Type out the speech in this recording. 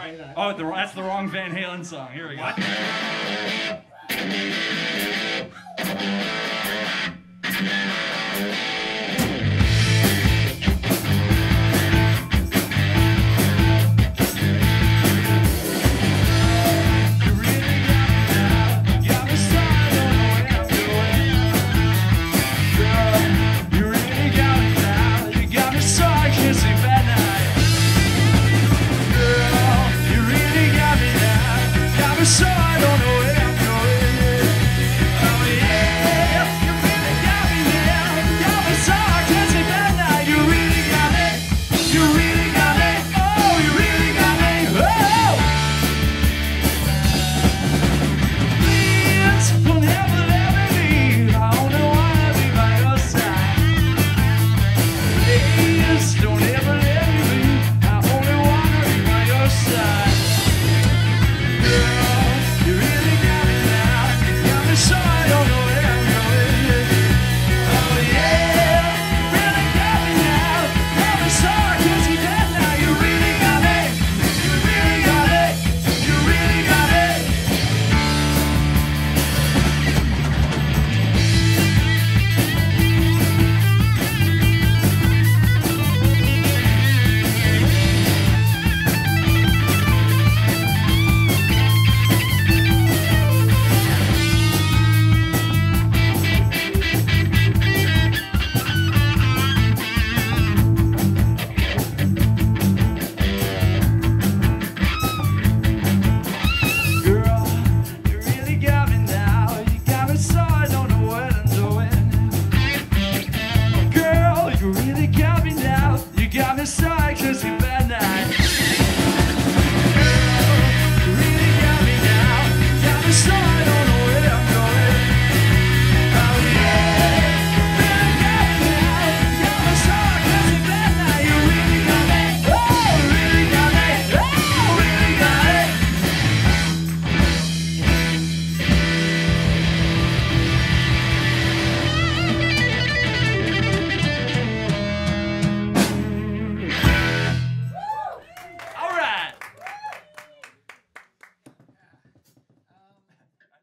That. Oh, the, that's the wrong Van Halen song. Here we go.